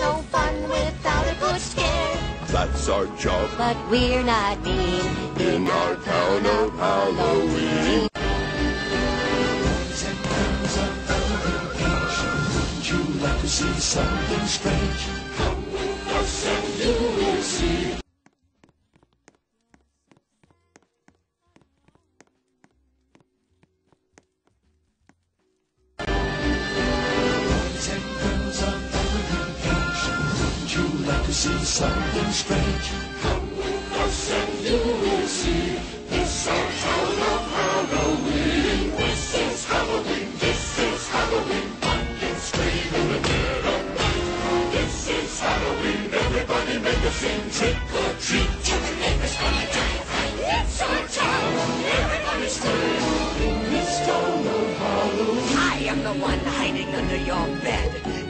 no fun without a good scare. That's our job But we're not mean in our town of Halloween. Boys and girls of Halloween Beach, wouldn't you like to see something strange? Come with us and you will see. To see something strange? Come with us and you will see. It's our town of Halloween. This is Halloween. This is Halloween. Pumpkins scream in the dead of night. This is Halloween. Everybody make a scene. Trick or treat. Tell the neighbors you die. It's our town. Everybody scream. In this town of Halloween. I am the one hiding under your bed.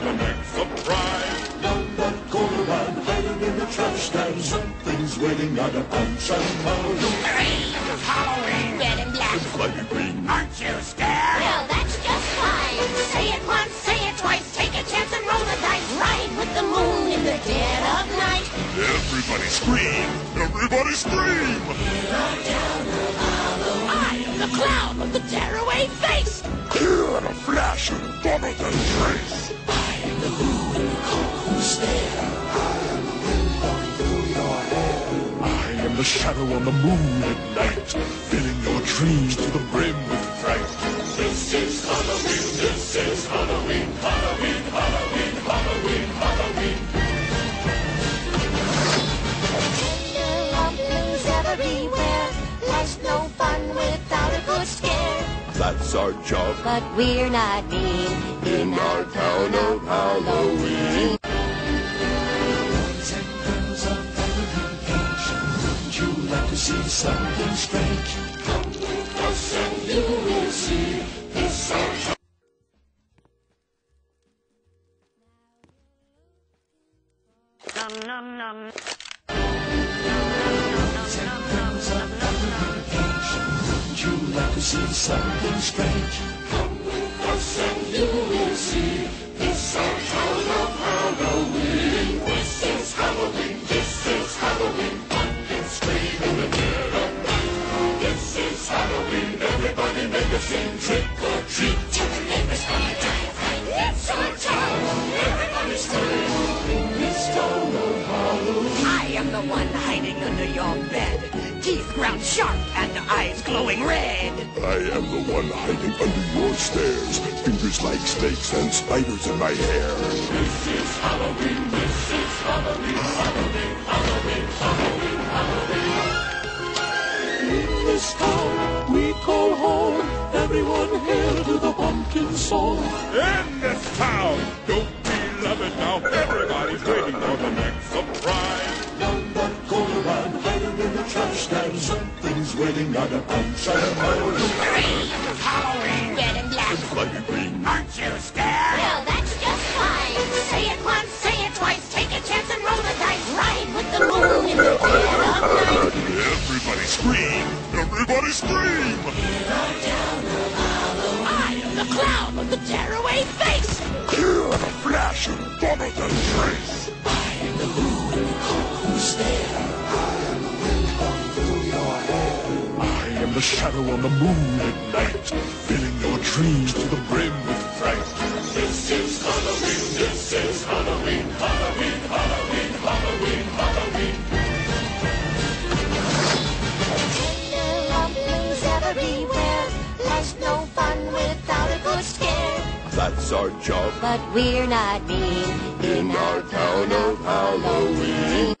Something's waiting on a punch and pound. It's Halloween. red and black. Flying green. Aren't you scared? Well, that's just fine. Say it once, say it twice. Take a chance and roll the dice. Ride with the moon in the dead of night. Everybody scream! Everybody scream! I am the clown with the tearaway face. Clear in a flash and bubble than trace. I am the shadow on the moon at night, filling your dreams to the brim with fright. This is Halloween. This is Halloween. Halloween. Halloween. Halloween. Halloween. Tender rumblings everywhere. Life's no fun without a good scare. That's our job But we're not mean in our town of Halloween. See something strange? Come with us and you will see. And girls of Halloween Beach, wouldn't you like to see something strange? Come with us and you will see. Everybody make a scene. Trick or treat. Tell the neighbors how you die of fright. It's our town. Everybody scream. In this town of Halloween. I am the one hiding under your bed. Teeth ground sharp and eyes glowing red. I am the one hiding under your stairs. Fingers like snakes and spiders in my hair. This is Halloween. This is Halloween. Halloween. Halloween. Everyone hail to the pumpkin song. In this town, don't we love it now? Everybody's waiting for the next surprise. Down that corner and hiding in the trash can. Something's waiting on a punch and pound. It's Halloween. red and black. Flying green. Aren't you scared? Well, that's just fine. Say it once, shadow on the moon at night, filling your dreams to the brim with fright. This is Halloween. This is Halloween. Halloween. Halloween. Halloween. Halloween. Tender rumblings everywhere. Life's no fun without a good scare. That's our job But we're not mean in our town of Halloween. Boys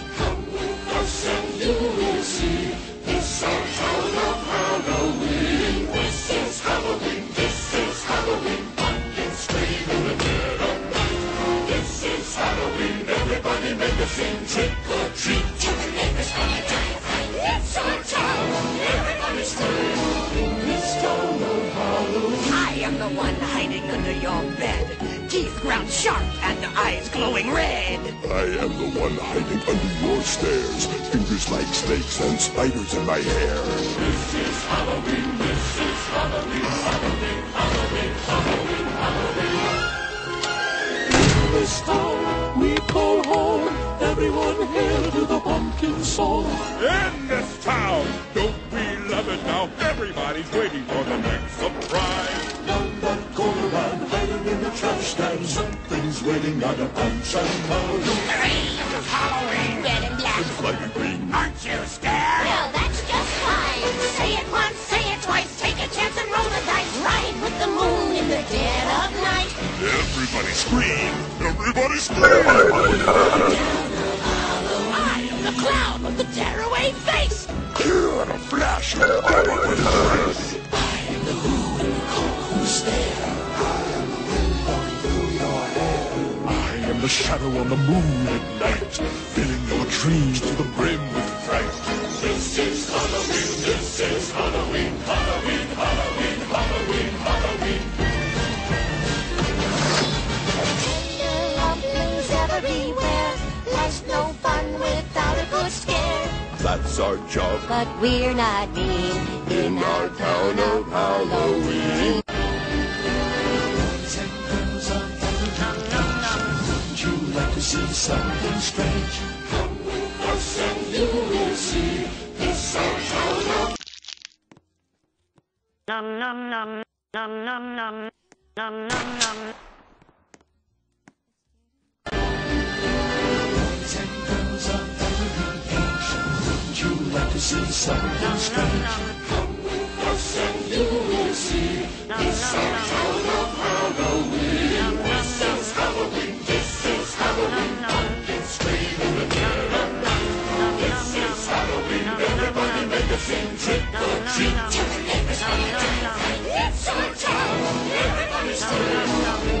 Trick or treat. Tell the neighbors on the die of. It's our town. Everybody scream. In this town of Halloween. I am the one hiding under your bed. Teeth ground sharp and eyes glowing red. I am the one hiding under your stairs. Fingers like snakes and spiders in my hair. This is Halloween. This is Halloween. Halloween. Halloween. Halloween. Halloween. In this town we call home. Everyone hail to the pumpkin song. In this town, don't we love it now? Everybody's waiting for the next surprise. Down that corner and hiding in the trash can. Something's waiting on a punch and Halloween. Dreams of Halloween. Red and black. Flying green. Aren't you scared? Well, that's just fine. Say it once, say it twice. Take a chance and roll the dice. Ride with the moon in the dead of night. Everybody scream! Everybody scream! I am the clown with the tearaway face. Here in a flash of Halloween race. Who stare? I am the wind blowing through your hair. I am the shadow on the moon at night, filling your dreams to the brim with fright. This is Halloween. This is. Halloween. such a... But we're not mean in our town of Halloween. Would you like to see something strange? Come with us and you will see it's our town of... num num num num num num num. nom nom. Would like to see something strange? Come with us and you will see. It's our town of Halloween. This is Halloween. This is Halloween. Pumpkins scream in the dead night. This is Halloween. Everybody make a scene. Trick or treat. The the. It's our town. Everybody scream.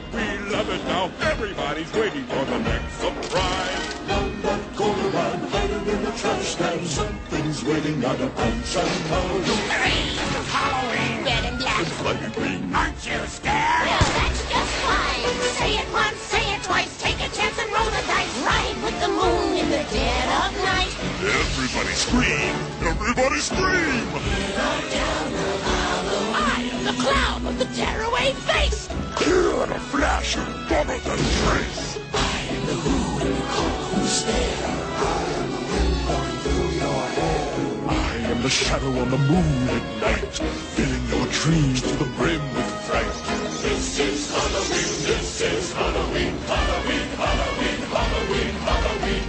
we now? Everybody's waiting for the next surprise. Down that corner and hiding in the trash can. Something's waiting on a punch and Halloween. Dreams of Halloween. Red and black. Flying green. Aren't you scared? Well, that's just fine. Say it once, say it twice. Take a chance and roll the dice. Ride with the moon in the dead of night. Everybody scream! Everybody scream! I am the clown with the tearaway face. Here in a flash of bubble and trace. Who stare? I am the wind blowing through your hair. I am the shadow on the moon at night, filling your dreams to the brim with fright. This is Halloween. This is Halloween. Halloween. Halloween. Halloween. Halloween.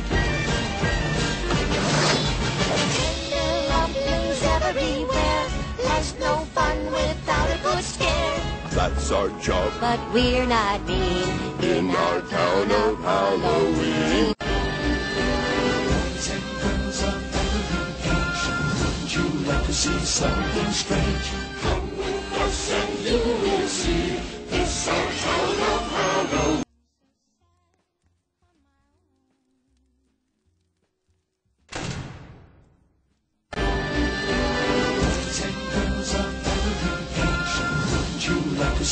Tender rumblings everywhere. Life's no fun without a good scare. That's our job But we're not mean in our town of Halloween. Boys and girls of every age. Would you like to see something strange? Come with us and you will see. It's our town of Halloween.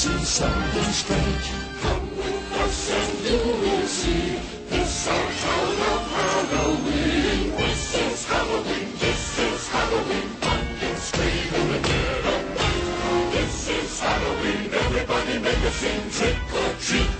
See something strange? Come with us and you will see. It's our town of Halloween. This is Halloween. This is Halloween. Pumpkins scream in the dead of night. This is Halloween. Everybody make a scene. Trick or treat.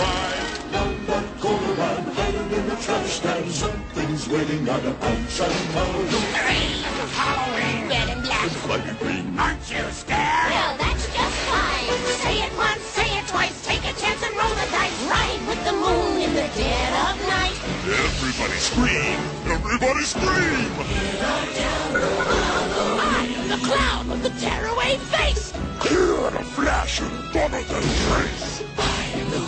Waiting on a punch and Halloween. Halloween, Red and black. Flying green. aren't you scared? Well, that's just fine. Say it once, say it twice. Take a chance and roll the dice. Ride with the moon in the dead of night. Everybody scream! Everybody scream! I am the clown with the tearaway face. Clear in a flash and bomber than trace. I am the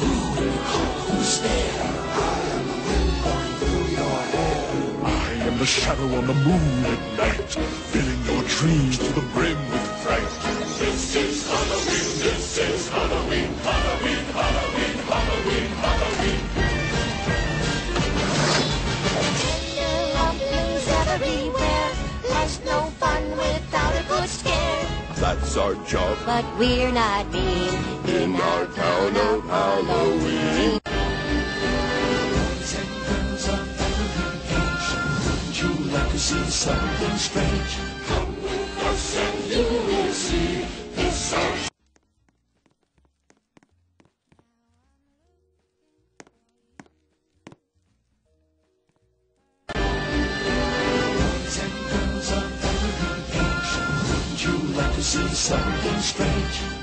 shadow on the moon at night, filling your dreams to the brim with fright. This is Halloween, this is Halloween, Halloween, Halloween, Halloween, Halloween. Tender rumblings everywhere. Life's no fun without a good scare. That's our job But we're not mean in our town of Halloween. See something strange? Come with us and you will see. You like to see something strange?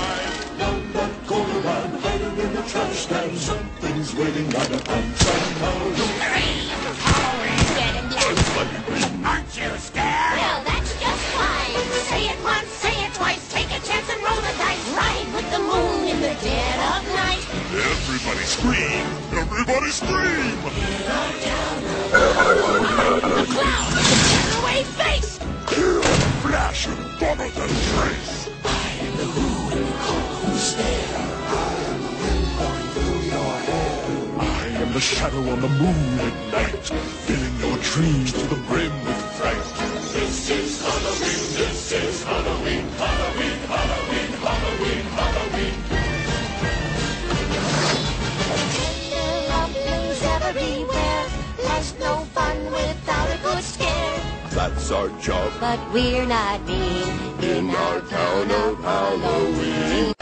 And black. Aren't you scared? Well, that's just fine. Say it once, say it twice. Take a chance and roll the dice. Ride with the moon in the dead of night. Everybody scream! Everybody scream! The clown the face. Clear in a flash and than trace. Shadow on the moon at night, filling your dreams to the brim with fright. This is Halloween. This is Halloween. Halloween. Halloween. Halloween. Halloween. Tender rumblings everywhere. Life's no fun without a good scare. That's our job But we're not mean in our town of Halloween.